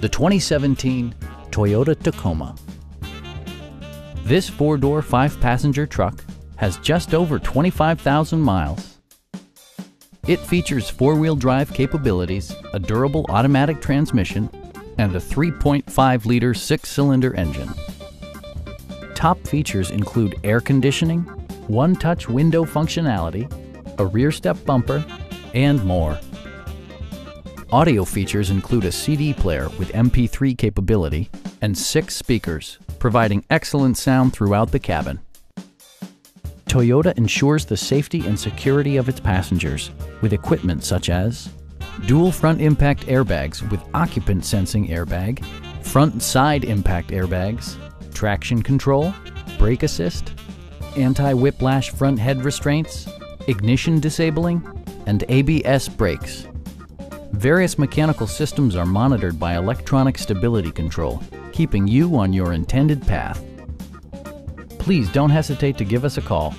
the 2017 Toyota Tacoma. This four-door, five-passenger truck has just over 25,000 miles. It features four-wheel drive capabilities, a durable automatic transmission, and a 3.5-liter six-cylinder engine. Top features include air conditioning, one-touch window functionality, a rear step bumper, and more. Audio features include a CD player with MP3 capability and six speakers, providing excellent sound throughout the cabin. Toyota ensures the safety and security of its passengers with equipment such as dual front impact airbags with occupant sensing airbag, front side impact airbags, traction control, brake assist, anti-whiplash front head restraints, ignition disabling, and ABS brakes. Various mechanical systems are monitored by electronic stability control, keeping you on your intended path. Please don't hesitate to give us a call